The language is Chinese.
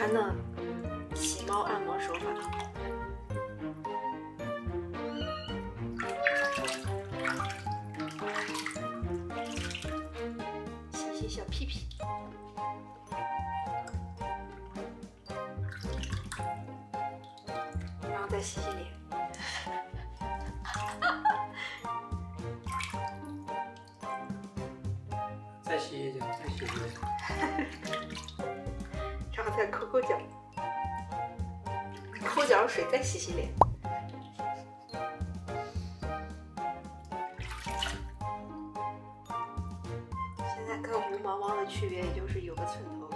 传的洗猫按摩手法。洗洗小屁屁，然后再洗洗脸。再洗一脚，再洗一脚。再抠抠脚抠脚水再洗洗脸。现在跟无毛猫的区别也就是有个寸头